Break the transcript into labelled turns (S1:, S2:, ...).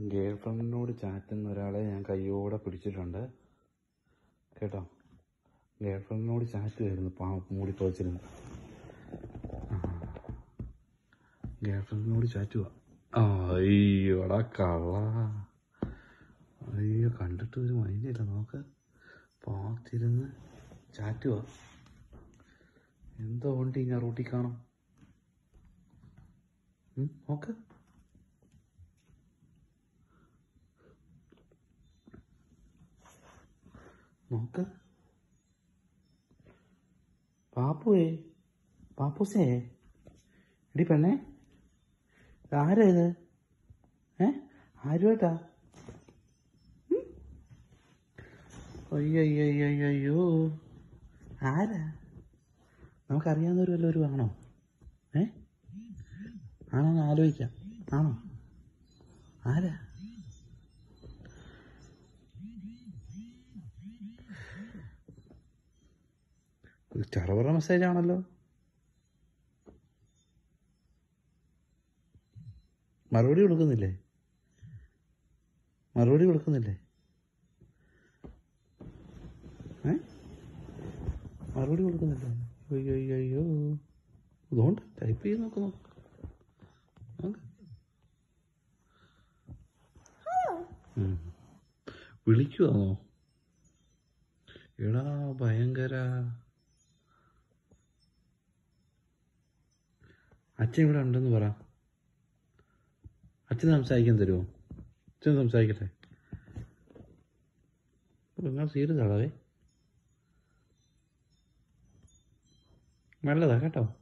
S1: Girl ഫ്രണ്ടിനോട് ചാറ്റുന്ന ഒരാളെ ഞാൻ കയ്യോടെ പിടിച്ചിട്ടുണ്ട്. കേട്ടോ? ഗേൾ ഫ്രണ്ടിനോട് ചാറ്റ് വരുന്നു പാ മൂടി പോച്ചിരുന്നു ഗേൾ ഫ്രണ്ടിനോട് ചാറ്റുക അയ്യോടാ കള്ള. അയ്യോ കണ്ടിട്ട് ഒരു മൈൻഡില്ല. നോക്ക്. പാത്തിരുന്ന് ചാറ്റുക എന്തോ ഉണ്ട് ഞാൻ റൂട്ടിൽ കാണും. നോക്ക്. നോക്ക്. പാപ്പുവേ പാപ്പൂസേ. എടി പെണ്ണേ ആരാ ഇത് ഏ ആരുമായിട്ടാ അയ്യോ ആരാ? നമുക്കറിയാവുന്നവർ വല്ലവരും ആണോ? ഏ? ആണോ ആലോചിക്കാം. ആണോ? ആരാ? ചറവറ മെസ്സേജ് ആണല്ലോ. മറുപടി കൊടുക്കുന്നില്ലേ? മറുപടി കൊടുക്കുന്നില്ലേ? ഏ? മറുപടി കൊടുക്കുന്നില്ലേ? അയ്യോ അയ്യോ അയ്യോ ഇതുകൊണ്ട് ടൈപ്പ് ചെയ്ത് നോക്ക് നോക്ക്. വിളിക്കുവാണോ എടാ ഭയങ്കര. അച്ഛൻ ഇവിടെ ഉണ്ടെന്ന് പറ. അച്ഛൻ സംസാരിക്കാൻ തരുമോ അച്ഛൻ സംസാരിക്കട്ടെ. സീരിയസ് ആളവേ നല്ലതാ കേട്ടോ.